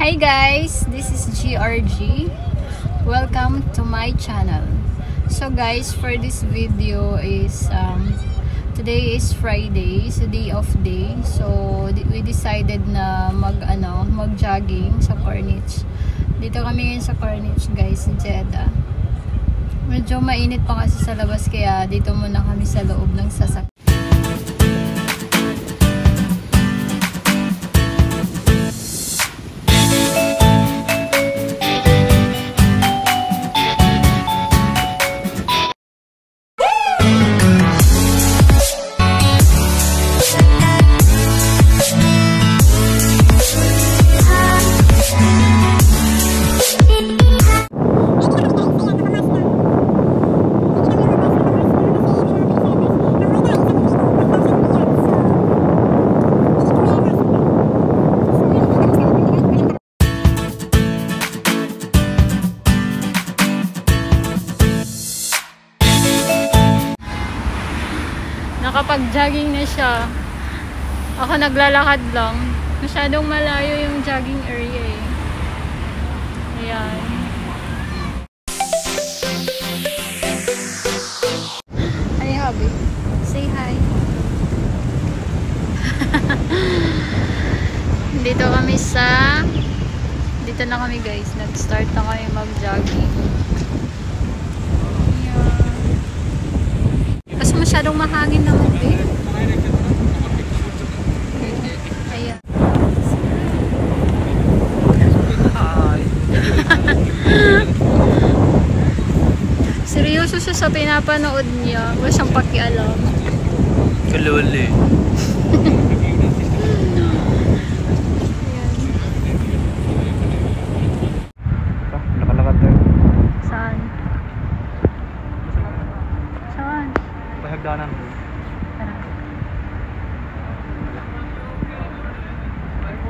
Hi guys, this is GRG. Welcome to my channel. So guys, for this video is um, today is Friday, so day of day. So we decided na mag ano, mag-jogging sa Corniche. Dito kami ngayon sa Corniche guys, sa Jeddah. Medyo mainit pa kasi sa labas kaya dito muna kami sa loob ng sasakyan. Nakapag-jogging na siya. Ako naglalakad lang. Masyadong malayo yung jogging area eh. Ayan. Hi, hubby. Say hi. dito kami sa dito na kami guys. Nag-start na kami mag-jogging. Kasi masyadong mahangin naman eh. Ayan. Siya sa pinapanood niya. Wala siyang pakialam. Kaluli. Nakalakad na. Saan? Saan? May hagdanan. Tara.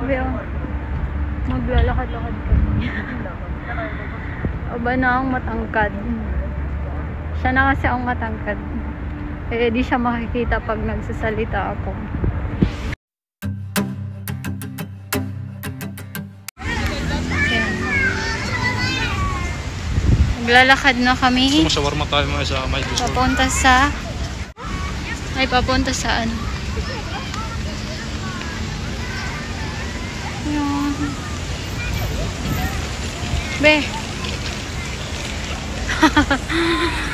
Oh, maglalakad-lakad kami. Aba na ang matangkad. Siya na kasi ang matangkad. Eh, di siya makikita pag nagsasalita ako. Ayan. Maglalakad na kami. Sumasawarma tayo mga sa may gusto. Papunta sa ay papunta sa ano Ayan. Be Super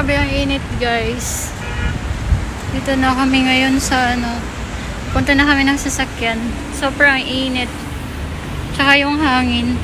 Grabe ang init guys. Dito na kami ngayon sa ano Punta na kami ng sasakyan. Sobrang init. Tsaka yung hangin